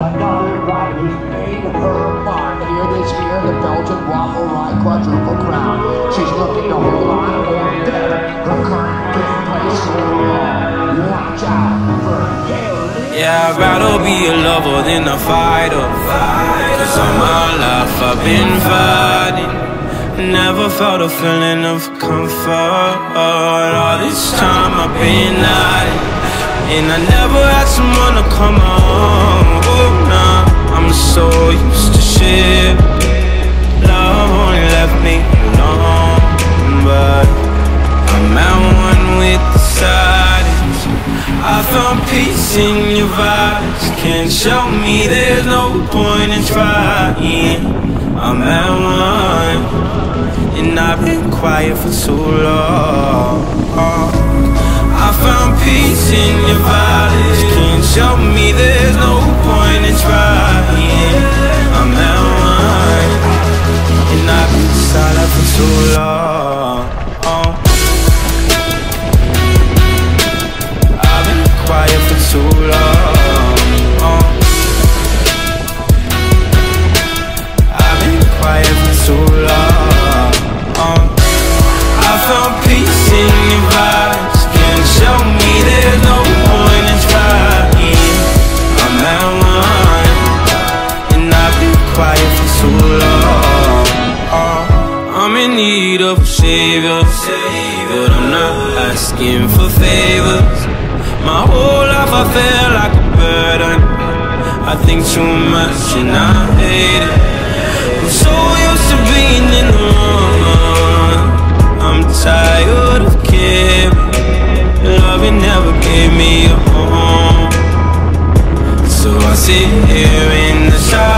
Another ride has made her mark here this year, the Belgian Waffle Ride Quadruple Crown. She's looking to hold on or better. Her current fifth place overall. Watch out for Haley. Yeah, I'd rather be a lover than a fighter. Cause all my life I've been fighting. Never felt a feeling of comfort. All this time I've been hiding. And I never had someone to come home. I'm so used to shit. Love only left me alone. But I'm at one with the silence. I found peace in your vibes. Can't show me there's no point in trying. I'm at one, and I've been quiet for too long. I found peace in your vibes. Can't show me there's no point in trying. Asking for favors. My whole life I feel like a burden. I think too much and I hate it. I'm so used to being in the wrong. I'm tired of caring. Loving never gave me a home. So I sit here in the silence.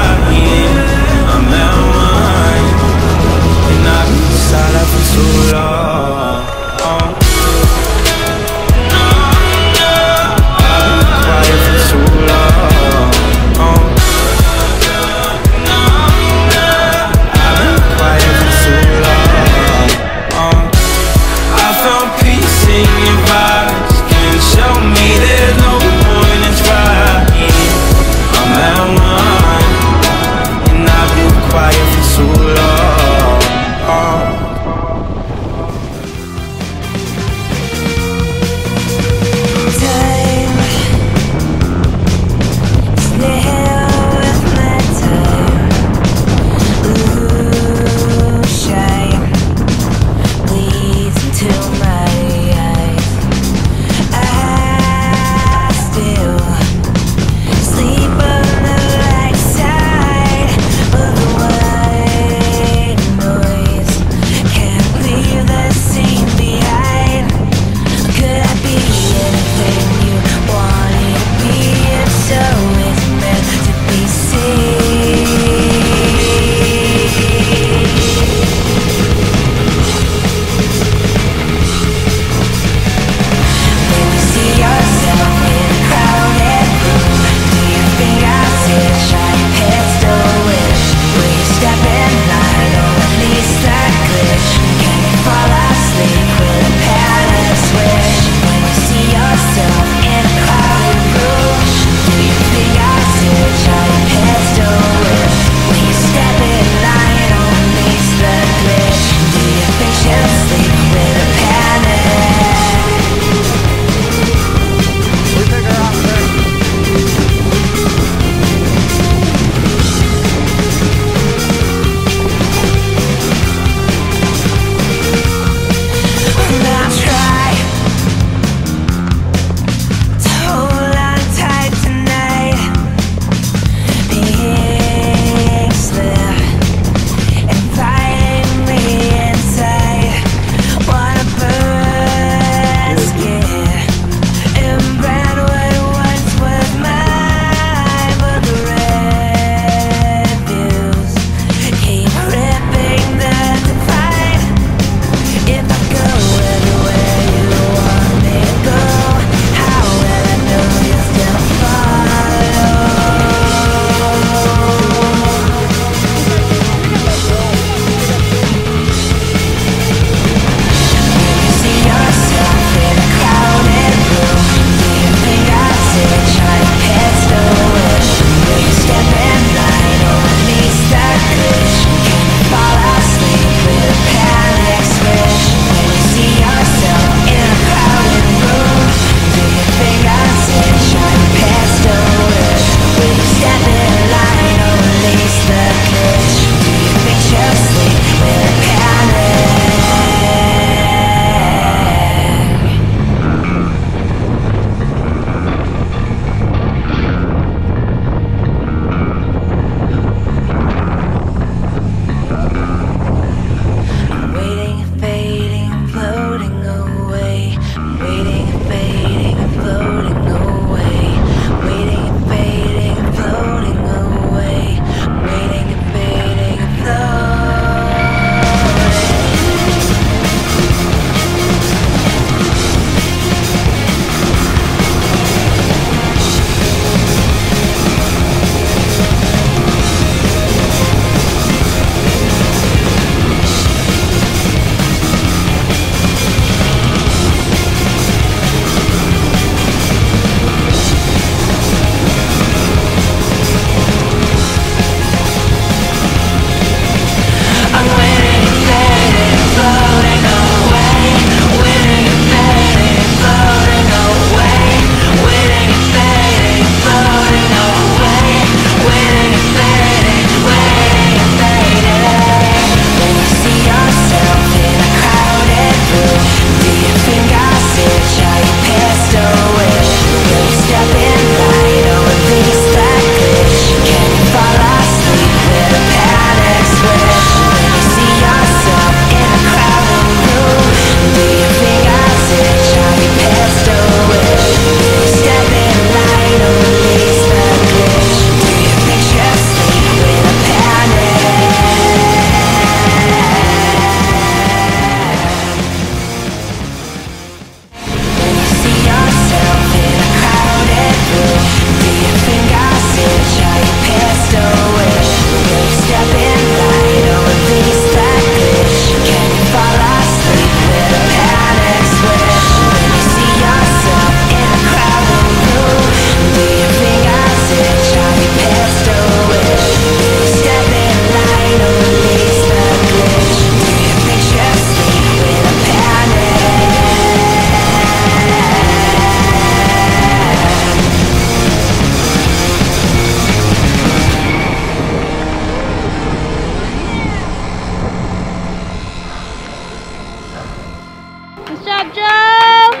Oh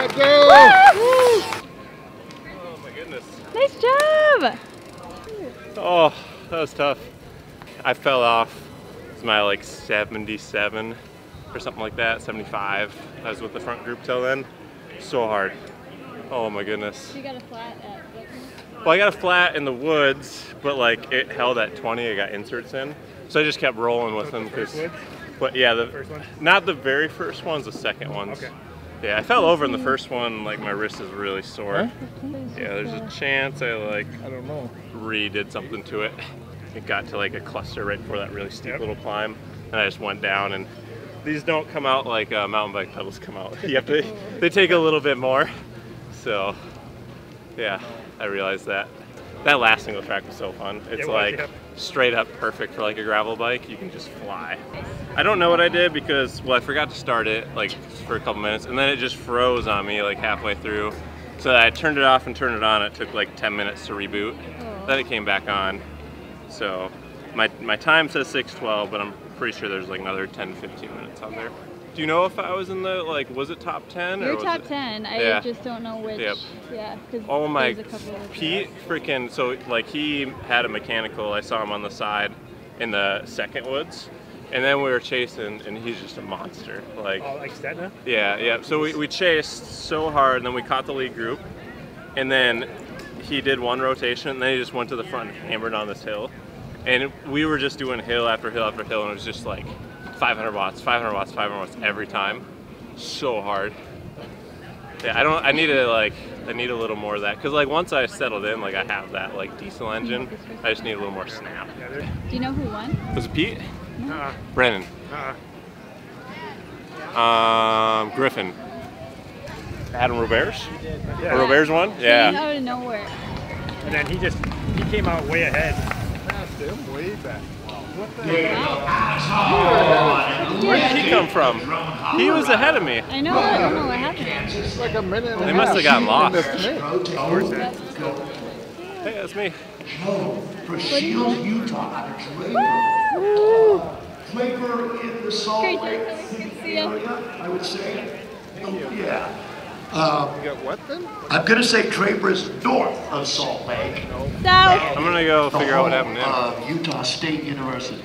my goodness. Nice job! Oh, that was tough. I fell off. It's my like 77 or something like that, 75. I was with the front group till then. So hard. Oh my goodness. You got a flat at Well, I got a flat in the woods, but like it held at 20. I got inserts in, so I just kept rolling with them because. But yeah, the First one? not the very first ones, the second ones. Okay. Yeah, I fell over in the first one. Like my wrist is really sore. Yeah, there's a chance I like I don't know. redid something to it. It got to like a cluster right before that really steep Yep. little climb, and I just went down. And these don't come out like uh, mountain bike pedals come out. You have to. They take a little bit more. So, yeah, I realized that. That last single track was so fun. It's It was, like yep. straight up perfect for like a gravel bike. You can just fly. I don't know what I did because well, I forgot to start it like for a couple minutes, and then it just froze on me like halfway through. So I turned it off and turned it on. It took like 10 minutes to reboot. Oh. Then it came back on. So my my time says 6:12, but I'm pretty sure there's like another 10 15 minutes on there. Do you know if I was in the like was it top 10 You're top it- 10. I Yeah. just don't know which. Yep. Yeah, Oh my, a couple of Pete freaking, so like he had a mechanical, I saw him on the side in the second woods, and then we were chasing, and he's just a monster. Like, Oh, like Stetina? yeah, yeah. So we, we chased so hard, and then we caught the lead group, and then he did one rotation, and then he just went to the front and hammered on this hill. And we were just doing hill after hill after hill, and it was just like 500 watts, 500 watts, 500 watts every time. So hard. Yeah, I don't. I need to like. I need a little more of that because like once I settled in, like I have that like diesel engine. I just need a little more snap. Do you know who won? Was it Pete? Uh, Brennan. uh, Um, Griffin. Adam Roberts. yeah. Roberts won. Came Yeah. out of nowhere. And then he just he came out way ahead. Where did he come from? He was ahead of me. I know. I don't know what happened. It's like a minute. and They must have gotten lost. Where's that? Hey, that's me. For Shields, Utah, out Draper. Draper in the Salt Great, Lake Draper. Good to see City area, I would say. Yeah. You got what then? Uh, I'm gonna say Draper is north of Salt Lake. South. I'm gonna go figure out what happened. Then. Of Utah State University.